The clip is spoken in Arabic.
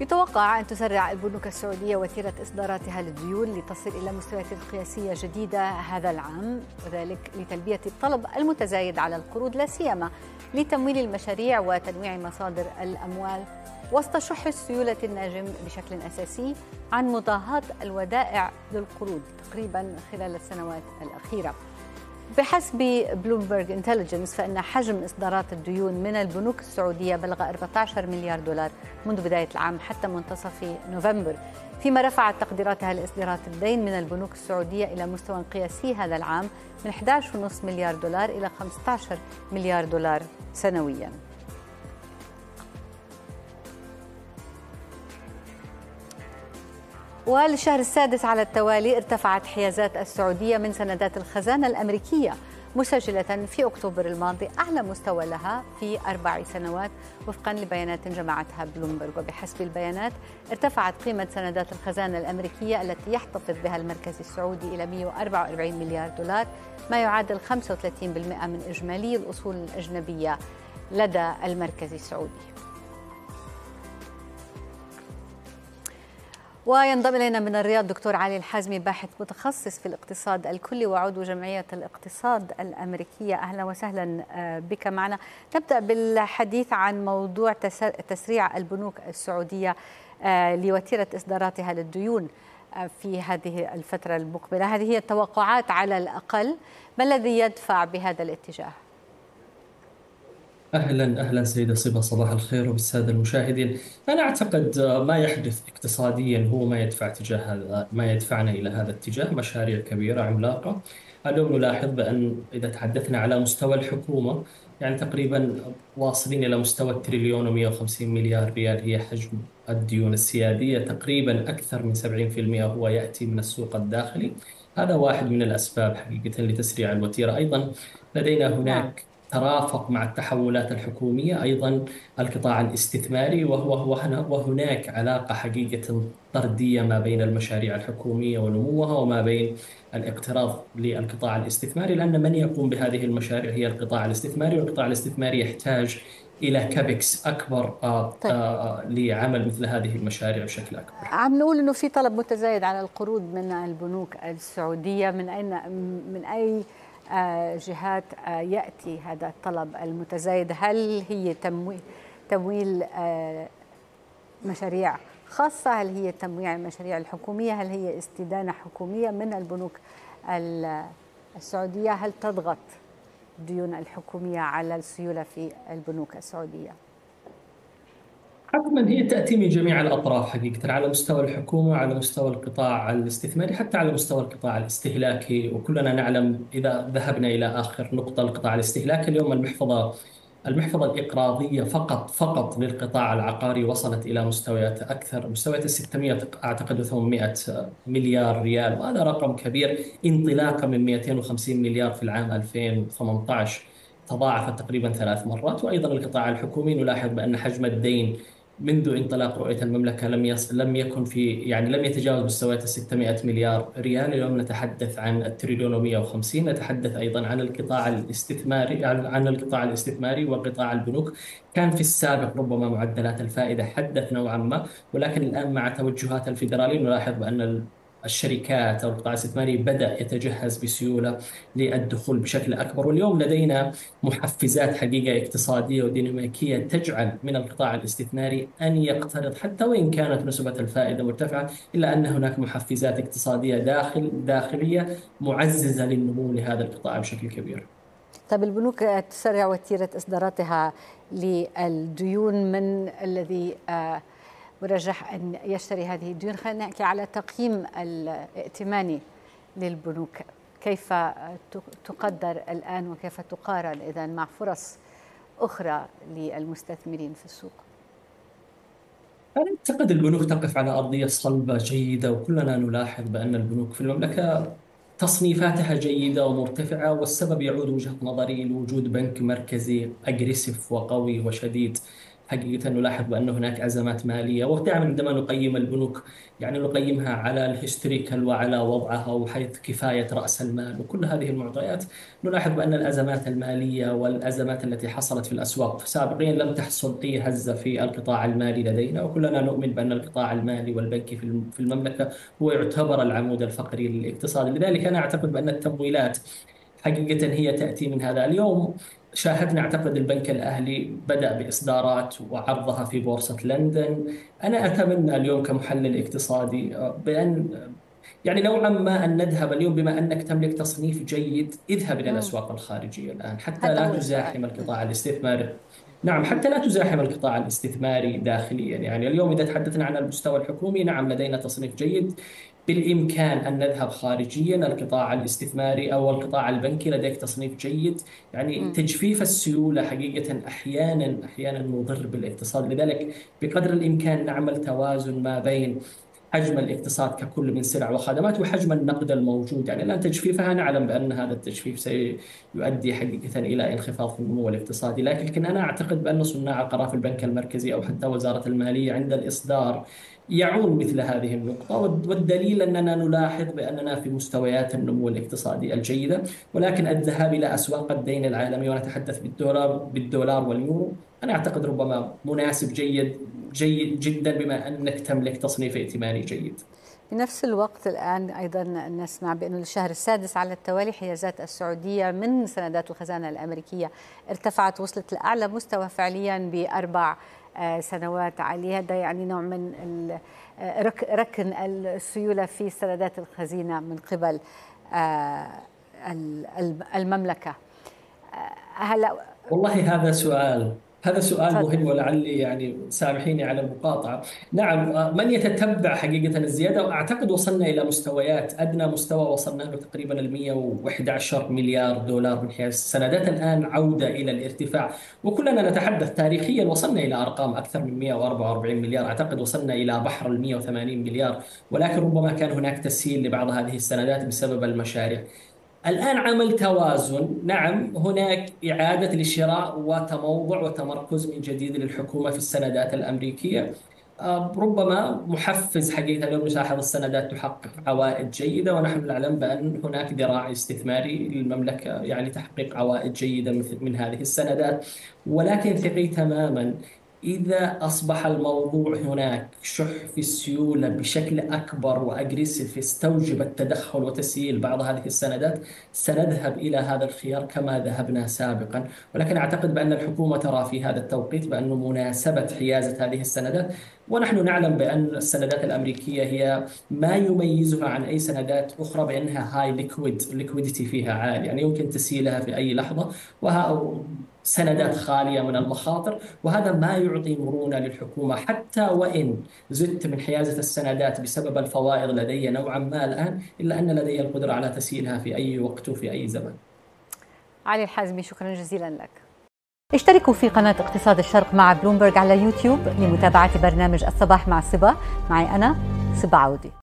يتوقع أن تسرع البنوك السعودية وتيرة إصداراتها للديون لتصل إلى مستويات قياسية جديدة هذا العام وذلك لتلبية الطلب المتزايد على القروض لا سيما لتمويل المشاريع وتنويع مصادر الأموال وسط شح السيولة الناجم بشكل أساسي عن مضاهاة الودائع للقروض تقريبا خلال السنوات الأخيرة. بحسب بلومبرج انتليجنس فإن حجم إصدارات الديون من البنوك السعودية بلغ 14 مليار دولار منذ بداية العام حتى منتصف نوفمبر فيما رفعت تقديراتها لإصدارات الدين من البنوك السعودية إلى مستوى قياسي هذا العام من 11.5 مليار دولار إلى 15 مليار دولار سنوياً. وللشهر السادس على التوالي ارتفعت حيازات السعودية من سندات الخزانة الأمريكية مسجلة في أكتوبر الماضي أعلى مستوى لها في أربع سنوات. وفقا لبيانات جمعتها بلومبرغ. وبحسب البيانات ارتفعت قيمة سندات الخزانة الأمريكية التي يحتفظ بها المركز السعودي إلى 144 مليار دولار ما يعادل 35% من إجمالي الأصول الأجنبية لدى المركز السعودي. وينضم إلينا من الرياض دكتور علي الحازمي باحث متخصص في الاقتصاد الكلي وعضو جمعية الاقتصاد الأمريكية. أهلا وسهلا آه، بك معنا. نبدأ بالحديث عن موضوع تسريع البنوك السعودية آه، لوتيرة إصداراتها للديون آه، في هذه الفترة المقبلة. هذه هي التوقعات على الأقل. ما الذي يدفع بهذا الاتجاه؟ أهلا أهلا سيدة صبا صباح الخير وبالسادة المشاهدين. أنا أعتقد ما يحدث اقتصاديا هو ما يدفع تجاه هذا ما يدفعنا إلى هذا الاتجاه. مشاريع كبيرة عملاقة. اليوم نلاحظ بأن إذا تحدثنا على مستوى الحكومة يعني تقريبا واصلين إلى مستوى التريليون و150 مليار ريال هي حجم الديون السيادية. تقريبا أكثر من 70% هو يأتي من السوق الداخلي. هذا واحد من الأسباب حقيقة لتسريع الوتيرة. أيضا لدينا هناك نعم. ترافق مع التحولات الحكومية أيضا القطاع الاستثماري وهو وهناك علاقة حقيقة طردية ما بين المشاريع الحكومية ونموها وما بين الاقتراض للقطاع الاستثماري لأن من يقوم بهذه المشاريع هي القطاع الاستثماري والقطاع الاستثماري يحتاج إلى كابكس أكبر آه، طيب. آه، لعمل مثل هذه المشاريع بشكل أكبر عم نقول أنه في طلب متزايد على القروض من البنوك السعودية من أين من أي آه، جهات آه، يأتي هذا الطلب المتزايد. هل هي تمويل آه، مشاريع خاصة؟ هل هي تمويل المشاريع الحكومية؟ هل هي استدانة حكومية من البنوك السعودية؟ هل تضغط الديون الحكومية على السيولة في البنوك السعودية؟ حتما هي تأتي من جميع الأطراف حقيقة على مستوى الحكومة على مستوى القطاع الاستثماري حتى على مستوى القطاع الاستهلاكي. وكلنا نعلم إذا ذهبنا إلى آخر نقطة القطاع الاستهلاكي. اليوم المحفظة المحفظة الإقراضية فقط فقط للقطاع العقاري وصلت إلى مستويات أكثر مستويات 600 أعتقد 800 مليار ريال. وهذا رقم كبير انطلاقا من 250 مليار في العام 2018 تضاعفت تقريبا ثلاث مرات. وأيضا القطاع الحكومي نلاحظ بأن حجم الدين منذ انطلاق رؤية المملكة لم يص... لم يكن في يعني لم يتجاوز مستويات 600 مليار ريال. اليوم نتحدث عن التريليون و150 نتحدث أيضا عن القطاع الاستثماري عن القطاع الاستثماري وقطاع البنوك. كان في السابق ربما معدلات الفائدة حدث نوعا ما ولكن الآن مع توجهات الفيدرالية نلاحظ بأن الشركات أو القطاع الاستثماري بدأ يتجهز بسيولة للدخول بشكل أكبر واليوم لدينا محفزات حقيقة اقتصادية وديناميكية تجعل من القطاع الاستثماري أن يقترض حتى وإن كانت نسبة الفائدة مرتفعة إلا أن هناك محفزات اقتصادية داخل داخلية معززة للنمو لهذا القطاع بشكل كبير. طيب البنوك تسرع وتيرة إصداراتها للديون من الذي آه مرجح أن يشتري هذه الديون. خلينا نحكي على تقييم الائتماني للبنوك. كيف تقدر الآن وكيف تقارن إذا مع فرص أخرى للمستثمرين في السوق؟ أنا أعتقد البنوك تقف على أرضية صلبة جيدة وكلنا نلاحظ بأن البنوك في المملكة تصنيفاتها جيدة ومرتفعة والسبب يعود وجهة نظري لوجود بنك مركزي أجريسيف وقوي وشديد. حقيقة نلاحظ بأن هناك أزمات مالية ودائما عندما نقيم البنوك يعني نقيمها على الهستوريكال وعلى وضعها وحيث كفاية رأس المال وكل هذه المعطيات نلاحظ بأن الأزمات المالية والأزمات التي حصلت في الأسواق سابقيا لم تحصل أي هزة في القطاع المالي لدينا وكلنا نؤمن بأن القطاع المالي والبنكي في المملكة هو يعتبر العمود الفقري للاقتصاد. لذلك أنا أعتقد بأن التمويلات حقيقة هي تأتي من هذا. اليوم شاهدنا أعتقد البنك الأهلي بدأ بإصدارات وعرضها في بورصة لندن، أنا أتمنى اليوم كمحلل اقتصادي بأن يعني نوعا ما أن نذهب اليوم بما أنك تملك تصنيف جيد. اذهب إلى الأسواق الخارجية الآن حتى لا تزاحم القطاع الاستثماري. نعم حتى لا تزاحم القطاع الاستثماري داخليا. يعني اليوم إذا تحدثنا عن المستوى الحكومي نعم لدينا تصنيف جيد. بالإمكان أن نذهب خارجيا القطاع الاستثماري أو القطاع البنكي لديك تصنيف جيد يعني م. تجفيف السيوله حقيقة أحيانا أحيانا مضر بالاقتصاد لذلك بقدر الإمكان نعمل توازن ما بين حجم الاقتصاد ككل من سلع وخدمات وحجم النقد الموجود. يعني الآن تجفيفها نعلم بأن هذا التجفيف سيؤدي حقيقة إلى انخفاض في النمو الاقتصادي. لكن أنا أعتقد بأن صناع القرار في البنك المركزي أو حتى وزارة المالية عند الإصدار يعون مثل هذه النقطة. والدليل أننا نلاحظ بأننا في مستويات النمو الاقتصادي الجيدة. ولكن الذهاب إلى أسواق الدين العالمي ونتحدث بالدولار بالدولار واليورو أنا أعتقد ربما مناسب جيد جيد جدا بما أنك تملك تصنيف ائتماني جيد. في نفس الوقت الآن أيضا نسمع بأن الشهر السادس على التوالي حيازات السعودية من سندات الخزانة الأمريكية ارتفعت وصلت لأعلى مستوى فعليا بأربع آه، سنوات. عليه هذا يعني نوع من آه، ركن السيولة في سندات الخزينة من قبل آه، المملكة. هلا والله هذا سؤال هذا سؤال مهم ولعلي يعني سامحيني على المقاطعة. نعم من يتتبع حقيقة الزيادة؟ وأعتقد وصلنا إلى مستويات أدنى مستوى وصلنا له تقريبا ال 111 مليار دولار من حيث السندات الآن عودة إلى الارتفاع. وكلنا نتحدث تاريخيا وصلنا إلى أرقام أكثر من 144 مليار. أعتقد وصلنا إلى بحر ال 180 مليار. ولكن ربما كان هناك تسهيل لبعض هذه السندات بسبب المشاريع. الآن عمل توازن. نعم هناك إعادة للشراء وتموضع وتمركز من جديد للحكومة في السندات الأمريكية. آه، ربما محفز حقيقة اليوم نلاحظ السندات تحقق عوائد جيدة ونحن نعلم بأن هناك ذراع استثماري للمملكة يعني تحقيق عوائد جيدة من هذه السندات. ولكن ثقي تماما إذا أصبح الموضوع هناك شح في السيولة بشكل أكبر و aggressive يستوجب التدخل وتسييل بعض هذه السندات سنذهب إلى هذا الخيار كما ذهبنا سابقا. ولكن أعتقد بأن الحكومة ترى في هذا التوقيت بأن مناسبة حيازة هذه السندات. ونحن نعلم بأن السندات الأمريكية هي ما يميزها عن أي سندات أخرى بأنها high liquid liquidity فيها عالي. يعني يمكن تسييلها في أي لحظة. وها سندات خالية من المخاطر وهذا ما يعطي مرونة للحكومة. حتى وإن زدت من حيازة السندات بسبب الفوائض لدي نوعا ما الآن إلا أن لدي القدرة على تسييلها في أي وقت وفي أي زمن. علي الحازمي شكرا جزيلا لك. اشتركوا في قناة اقتصاد الشرق مع بلومبرج على يوتيوب لمتابعة برنامج الصباح مع صبا. معي أنا صبا عودي.